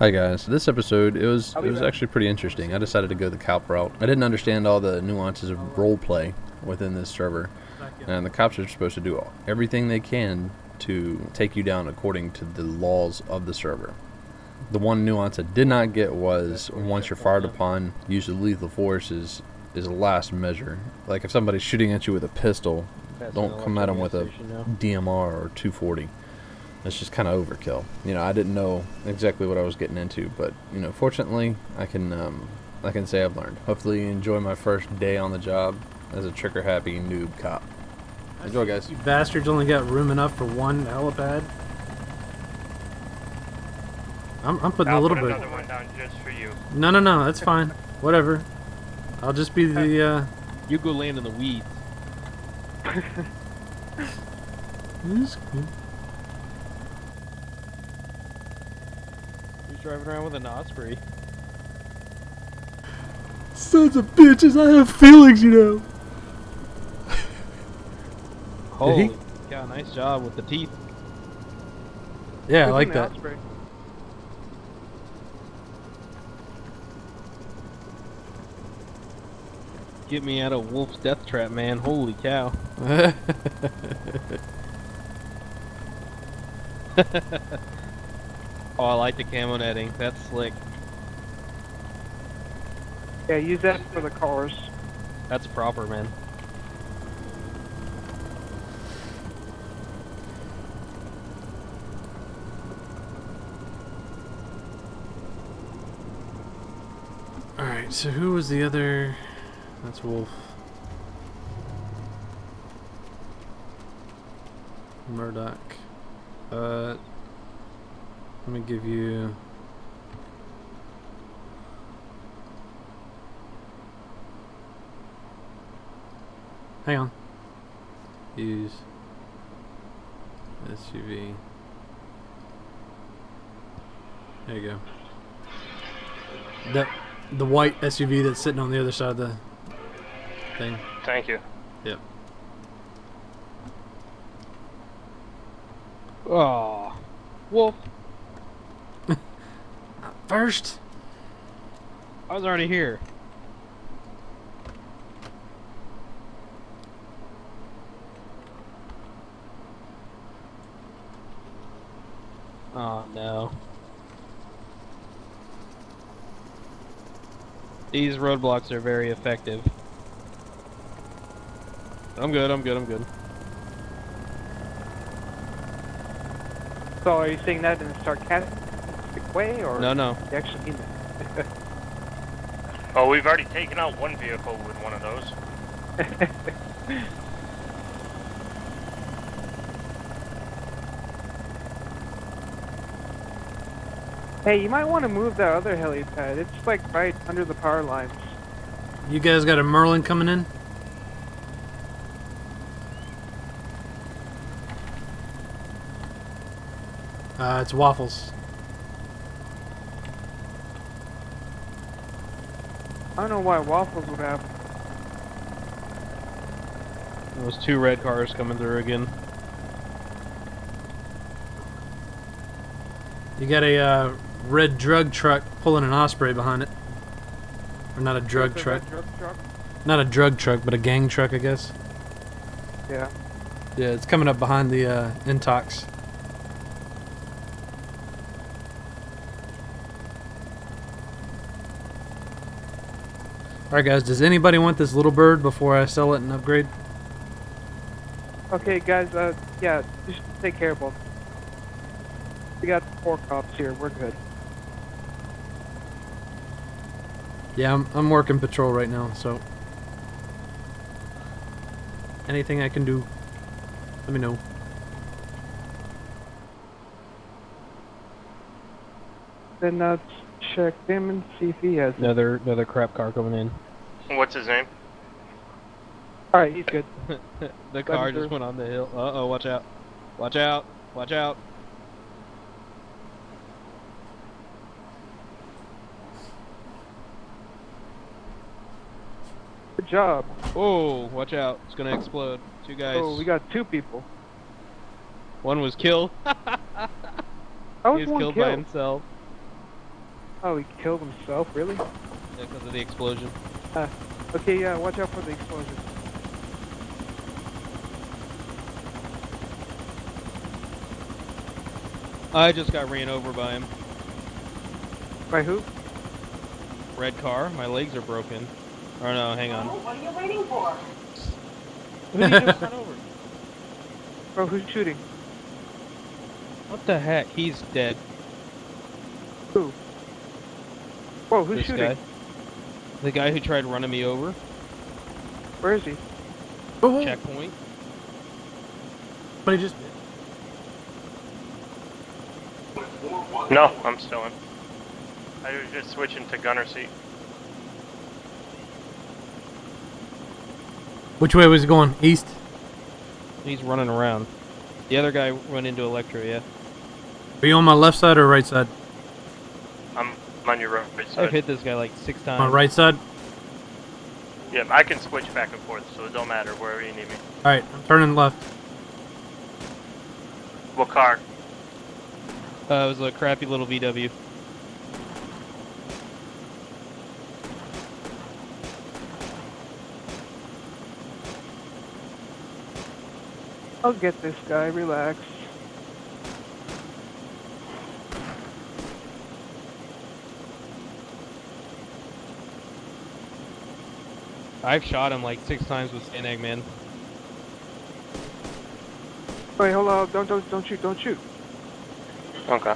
Hi guys. This episode it was it was actually pretty interesting. I decided to go the cop route. I didn't understand all the nuances of role play within this server, and the cops are supposed to do everything they can to take you down according to the laws of the server. The one nuance I did not get was once you're fired upon, use of lethal force is is a last measure. Like if somebody's shooting at you with a pistol, don't come at them with a DMR or 240. That's just kind of overkill. You know, I didn't know exactly what I was getting into, but you know, fortunately, I can um, I can say I've learned. Hopefully, you enjoy my first day on the job as a trigger happy noob cop. Enjoy, guys. You bastards only got room enough for one helipad. I'm, I'm putting I'll a little put bit. another one down just for you. No, no, no, that's fine. Whatever. I'll just be the. Uh, You go land in the weeds. this- Who's driving around with an Osprey? Sons of bitches, I have feelings, you know. Holy, he? got a nice job with the teeth. Yeah, I like that. Osprey? Get me out of Wolf's death trap, man. Holy cow. Oh, I like the camo netting. That's slick. Yeah, use that for the cars. That's proper, man. Alright, so who was the other. That's Wolf. Murdoch. Uh. Let me give you. Hang on. Use SUV. There you go. That the white SUV that's sitting on the other side of the thing. Thank you. Yep. Oh, Wolf. First. I was already here. Oh no. These roadblocks are very effective. I'm good, I'm good, I'm good. So are you saying that in a sarcastic way, or No, no. you actually mean that? Oh, we've already taken out one vehicle with one of those. Hey, you might want to move that other helipad. It's like right under the power lines. You guys got a Merlin coming in? Uh, it's Waffles. I don't know why waffles would have. Those two red cars coming through again. You got a uh, red drug truck pulling an Osprey behind it. Or not a drug The truck. red Drug truck. Not a drug truck, but a gang truck, I guess. Yeah. Yeah, it's coming up behind the uh, Intox. Alright guys, does anybody want this little bird before I sell it and upgrade? Okay, guys. Uh, yeah, just take care of both. We got four cops here. We're good. Yeah, I'm, I'm working patrol right now, so... Anything I can do, let me know. Then let's check him and see if he has. it. Another another crap car coming in. What's his name? All right, he's good. the car just went on the hill. Uh oh, watch out. Watch out. Watch out. Good job. Oh, watch out. It's gonna explode. Two guys. Oh, we got two people. One was killed. How he was was one killed killed? by himself. Oh, he killed himself, really? Yeah, because of the explosion. Okay, yeah, watch out for the explosion. I just got ran over by him. By who? Red car. My legs are broken. Oh no, hang on. Oh, what are you waiting for? Who did you just run over? Bro, who's shooting? What the heck? He's dead. Who? Whoa, who's this shooting? guy. The guy who tried running me over. Where is he? Oh, Checkpoint. But he just. No, I'm still in. I was just switching to gunner seat. Which way was he going? East. He's running around. The other guy went into Electro, yeah. Are you on my left side or right side? I'm on your right I've hit this guy like six times. My right side. Yeah, I can switch back and forth, so it don't matter wherever you need me. All right, I'm turning left. What car? Uh, it was a crappy little VW. I'll get this guy, relax. I've shot him like six times with Stanag mag. Wait, hold on, don't, don't, don't shoot, don't shoot. Okay.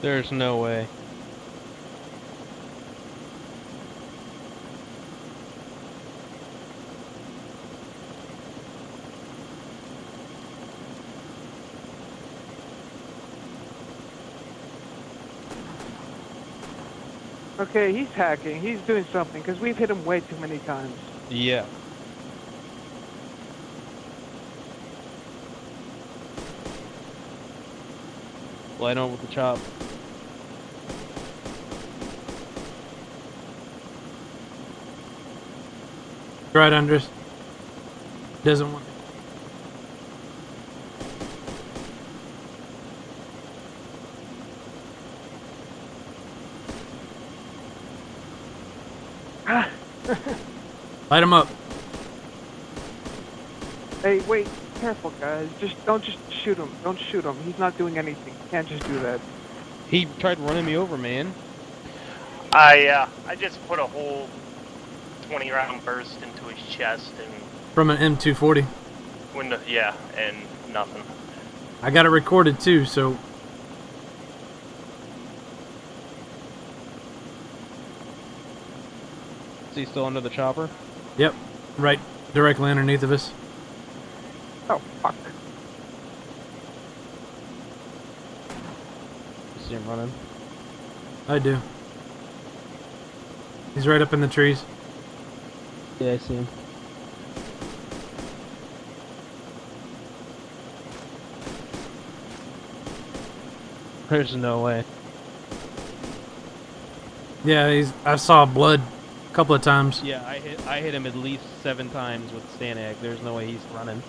There's no way. Okay, he's hacking, he's doing something, because we've hit him way too many times. Yeah. Light on with the chop. Right, under. Doesn't want. Ah, Light him up. hey, wait, careful, guys. Just don't just shoot him. Don't shoot him. He's not doing anything. Can't just do that. He tried running me over, man. I uh, I just put a whole 20 round burst into his chest and From an M240. window. Yeah, and nothing. I got it recorded too, so he still under the chopper? yep, right directly underneath of us. Oh, fuck. You see him running? I do. He's right up in the trees. Yeah, I see him. There's no way. Yeah, he's. I saw blood a couple of times. Yeah, I hit I hit him at least seven times with Stanag. There's no way he's running.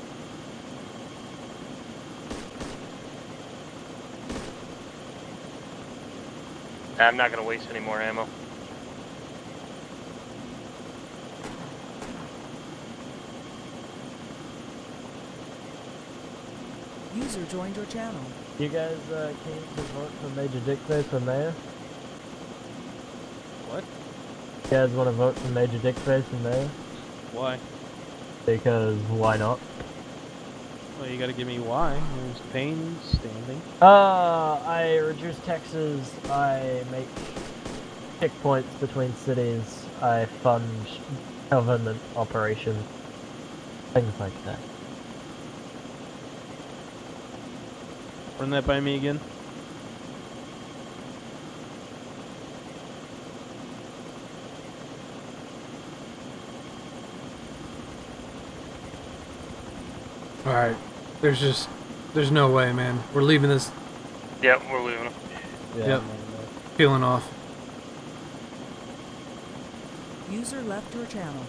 I'm not gonna waste any more ammo. User joined your channel. You guys uh, came to vote for Major Dickface for mayor? What? You guys want to vote for Major Dickface for mayor? Why? Because why not? Well, you gotta give me why. There's pain standing. Uh, I reduce taxes, I make checkpoints between cities, I fund government operations, things like that. Run that by me again. Alright. There's just there's no way, man. We're leaving this. Yep, we're leaving. Yeah, yep. Peeling off. User left your channel.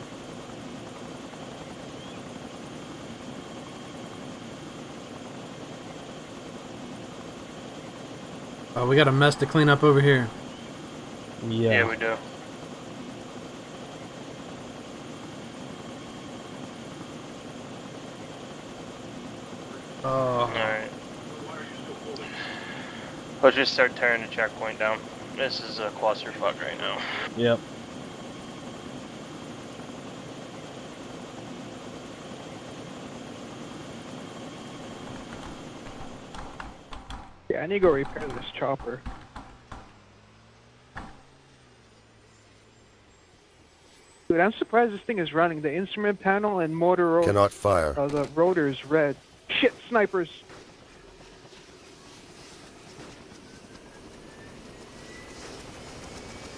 Oh, we got a mess to clean up over here. Yeah. Yeah, we do. Oh. Alright. Let's just start tearing the checkpoint down. This is a clusterfuck right now. Yep. Yeah, I need to go repair this chopper. Dude, I'm surprised this thing is running. The instrument panel and motor ro- Cannot fire. uh, the rotor is red. Shit, snipers!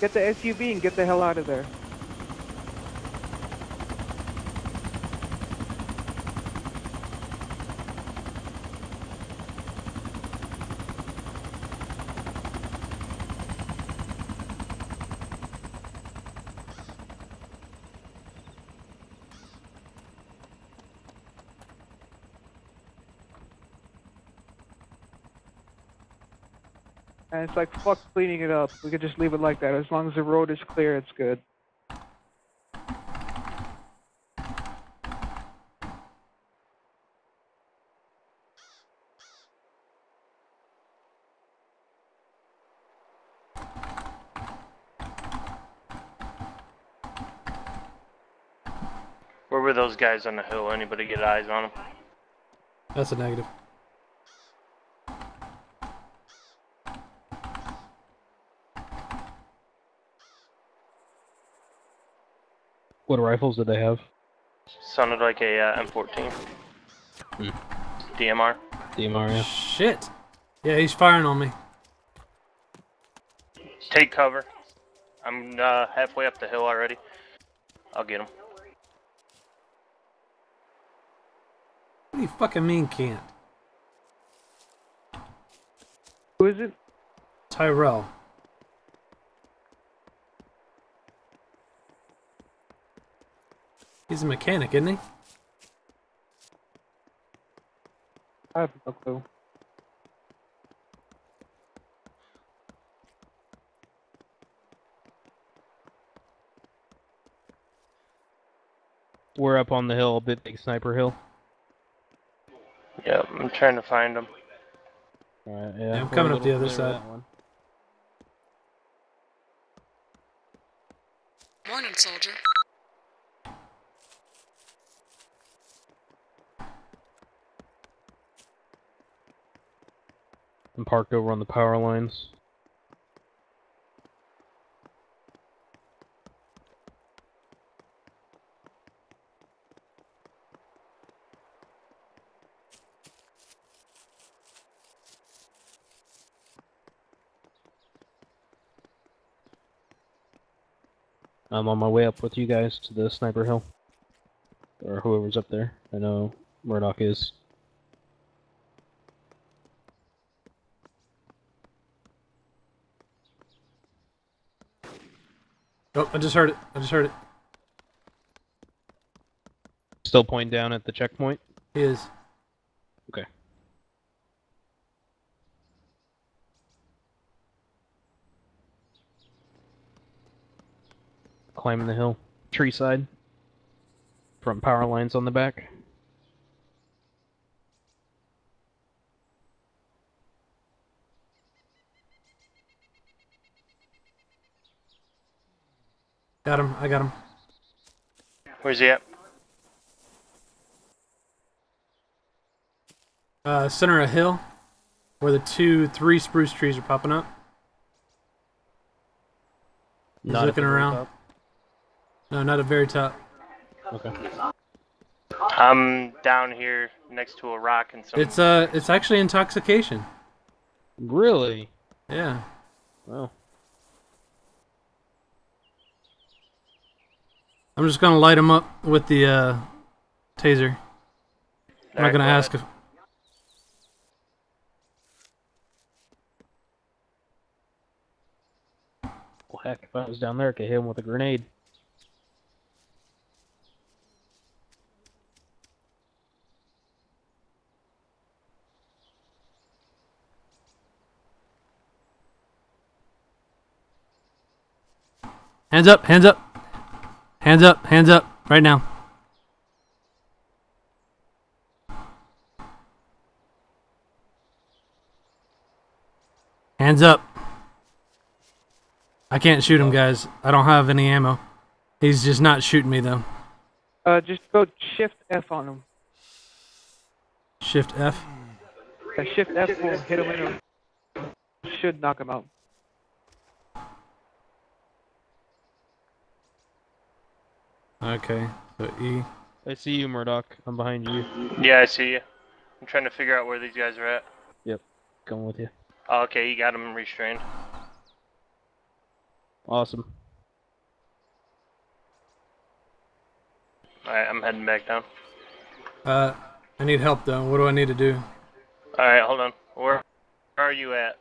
Get the SUV and get the hell out of there. And it's like, fuck cleaning it up. We could just leave it like that. As long as the road is clear, it's good. Where were those guys on the hill? Anybody get eyes on them? That's a negative. What rifles did they have? Sounded like a uh, M14. DMR. DMR, yeah. Shit. Yeah, he's firing on me. Take cover. I'm uh, halfway up the hill already. I'll get him. What do you fucking mean can't? Who is it? Tyrell. He's a mechanic, isn't he? I have no clue. We're up on the hill, Bit Big Sniper Hill. Yep, I'm trying to find him. Alright, yeah. Yeah, I'm coming up the other side. that one. Morning, soldier. I'm parked over on the power lines. I'm on my way up with you guys to the sniper hill. Or whoever's up there. I know Murdoch is. Oh, I just heard it. I just heard it. Still pointing down at the checkpoint. He is. Okay. Climbing the hill. Tree side. Front power lines on the back. Got him. I got him. Where's he at? Uh, center of hill, where the two, three spruce trees are popping up. He's Not looking around. No, not at very top. Okay. I'm down here next to a rock and some. It's uh, it's actually intoxication. Really? Yeah. Well, I'm just gonna light him up with the uh, taser. I'm not gonna ask if. Well, heck, if I was down there, I could hit him with a grenade. Hands up, hands up. Hands up, hands up, right now. Hands up. I can't shoot him, guys. I don't have any ammo. He's just not shooting me, though. Uh, just go Shift F on him. Shift F. Uh, shift F will hit him in the... Should knock him out. Okay, so E. I see you, Murdoch. I'm behind you. Yeah, I see you. I'm trying to figure out where these guys are at. Yep, going with you. Oh, okay, you got them restrained. Awesome. Alright, I'm heading back down. Uh, I need help, though. What do I need to do? Alright, hold on. Where, where are you at?